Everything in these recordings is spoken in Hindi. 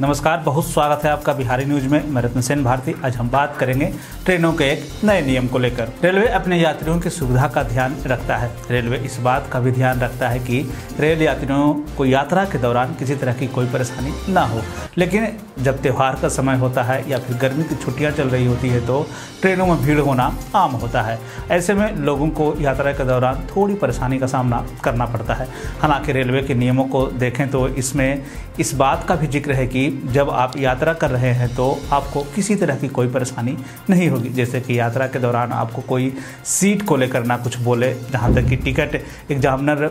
नमस्कार, बहुत स्वागत है आपका बिहारी न्यूज़ में। मैं रत्न सेन भारती, आज हम बात करेंगे ट्रेनों के एक नए नियम को लेकर। रेलवे अपने यात्रियों की सुविधा का ध्यान रखता है। रेलवे इस बात का भी ध्यान रखता है कि रेल यात्रियों को यात्रा के दौरान किसी तरह की कोई परेशानी ना हो। लेकिन जब त्यौहार का समय होता है या फिर गर्मी की छुट्टियाँ चल रही होती है तो ट्रेनों में भीड़ होना आम होता है। ऐसे में लोगों को यात्रा के दौरान थोड़ी परेशानी का सामना करना पड़ता है। हालाँकि रेलवे के नियमों को देखें तो इसमें इस बात का भी ज़िक्र है कि जब आप यात्रा कर रहे हैं तो आपको किसी तरह की कोई परेशानी नहीं होगी। जैसे कि यात्रा के दौरान आपको कोई सीट को लेकर ना कुछ बोले, जहाँ तक कि टिकट एग्जामिनर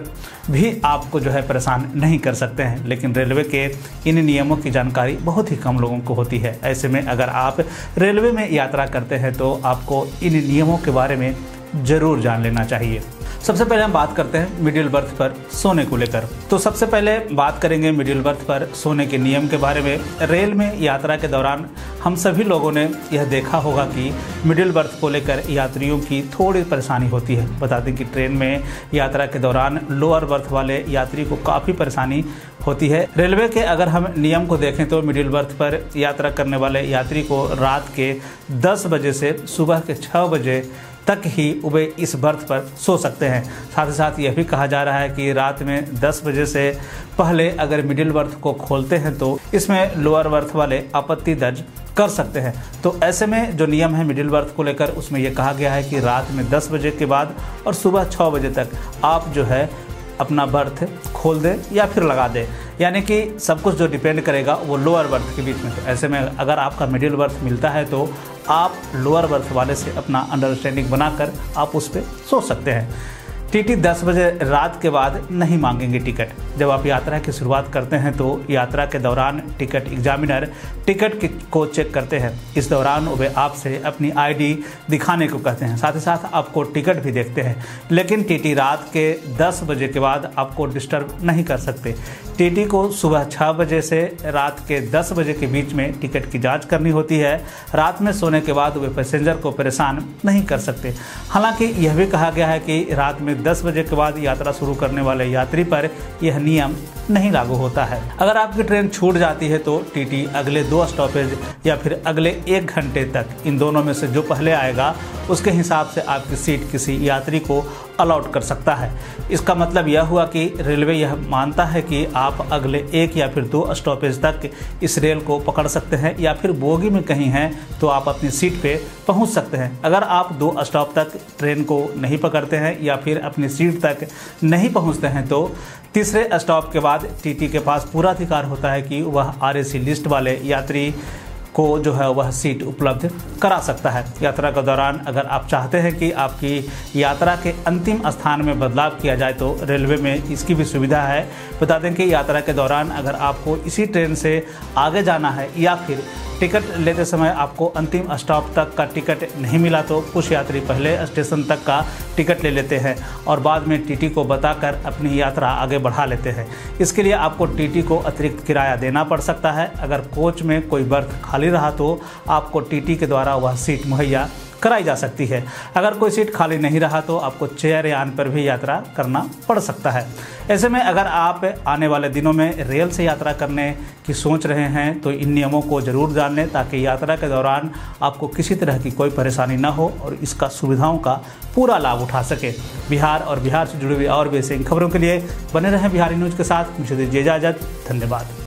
भी आपको जो है परेशान नहीं कर सकते हैं। लेकिन रेलवे के इन नियमों की जानकारी बहुत ही कम लोगों को होती है। ऐसे में अगर आप रेलवे में यात्रा करते हैं तो आपको इन नियमों के बारे में ज़रूर जान लेना चाहिए। सबसे पहले हम बात करते हैं मिडिल बर्थ पर, सोने को लेकर। तो सबसे पहले बात करेंगे मिडिल बर्थ पर, सोने के नियम के बारे में। रेल में यात्रा के दौरान हम सभी लोगों ने यह देखा होगा कि मिडिल बर्थ को लेकर यात्रियों की थोड़ी परेशानी होती है। बता दें कि ट्रेन में यात्रा के दौरान लोअर बर्थ वाले यात्री को काफ़ी परेशानी होती है। रेलवे के अगर हम नियम को देखें तो मिडिल बर्थ पर यात्रा करने वाले यात्री को रात के 10 बजे से सुबह के 6 बजे तक ही वे इस बर्थ पर सो सकते हैं। साथ ही साथ यह भी कहा जा रहा है कि रात में 10 बजे से पहले अगर मिडिल बर्थ को खोलते हैं तो इसमें लोअर बर्थ वाले आपत्ति दर्ज कर सकते हैं। तो ऐसे में जो नियम है मिडिल बर्थ को लेकर, उसमें यह कहा गया है कि रात में 10 बजे के बाद और सुबह 6 बजे तक आप जो है अपना बर्थ खोल दें या फिर लगा दें। यानी कि सब कुछ जो डिपेंड करेगा, वो लोअर बर्थ के बीच में तो ऐसे में अगर आपका मिडिल बर्थ मिलता है तो आप लोअर बर्थ वाले से अपना अंडरस्टैंडिंग बनाकर आप उस पर सो सकते हैं। टीटी 10 बजे रात के बाद नहीं मांगेंगे टिकट जब आप यात्रा की शुरुआत करते हैं तो यात्रा के दौरान टिकट एग्जामिनर टिकट को चेक करते हैं। इस दौरान वे आपसे अपनी आईडी दिखाने को कहते हैं। साथ ही साथ आपको टिकट भी देखते हैं। लेकिन टीटी रात के 10 बजे के बाद आपको डिस्टर्ब नहीं कर सकते। टीटी को सुबह छः बजे से रात के 10 बजे के बीच में टिकट की जाँच करनी होती है। रात में सोने के बाद वे पैसेंजर को परेशान नहीं कर सकते। हालाँकि यह भी कहा गया है कि रात में 10 बजे के बाद यात्रा शुरू करने वाले यात्री पर यह नियम नहीं लागू होता है। अगर आपकी ट्रेन छूट जाती है तो टीटी अगले दो स्टॉपेज या फिर अगले एक घंटे तक इन दोनों में से जो पहले आएगा उसके हिसाब से आपकी सीट किसी यात्री को अलाउट कर सकता है। इसका मतलब यह हुआ कि रेलवे यह मानता है कि आप अगले एक या फिर दो स्टॉपेज तक इस रेल को पकड़ सकते हैं या फिर बोगी में कहीं हैं तो आप अपनी सीट पे पहुँच सकते हैं। अगर आप दो स्टॉप तक ट्रेन को नहीं पकड़ते हैं या फिर अपनी सीट तक नहीं पहुँचते हैं तो तीसरे स्टॉप के बाद टीटी के पास पूरा अधिकार होता है कि वह आर लिस्ट वाले यात्री को जो है वह सीट उपलब्ध करा सकता है। यात्रा के दौरान अगर आप चाहते हैं कि आपकी यात्रा के अंतिम स्थान में बदलाव किया जाए तो रेलवे में इसकी भी सुविधा है। बता दें कि यात्रा के दौरान अगर आपको इसी ट्रेन से आगे जाना है या फिर टिकट लेते समय आपको अंतिम स्टॉप तक का टिकट नहीं मिला तो कुछ यात्री पहले स्टेशन तक का टिकट ले लेते हैं और बाद में टीटी को बताकर अपनी यात्रा आगे बढ़ा लेते हैं। इसके लिए आपको टीटी को अतिरिक्त किराया देना पड़ सकता है। अगर कोच में कोई बर्थ खाली रहा तो आपको टीटी के द्वारा वह सीट मुहैया कराई जा सकती है। अगर कोई सीट खाली नहीं रहा तो आपको चेयर यान पर भी यात्रा करना पड़ सकता है। ऐसे में अगर आप आने वाले दिनों में रेल से यात्रा करने की सोच रहे हैं तो इन नियमों को ज़रूर जान लें ताकि यात्रा के दौरान आपको किसी तरह की कोई परेशानी न हो और इसका सुविधाओं का पूरा लाभ उठा सके। बिहार और बिहार से जुड़ी हुई और भी ऐसी खबरों के लिए बने रहें बिहारी न्यूज़ के साथ। मुझे दीजिए इजाज़त। धन्यवाद।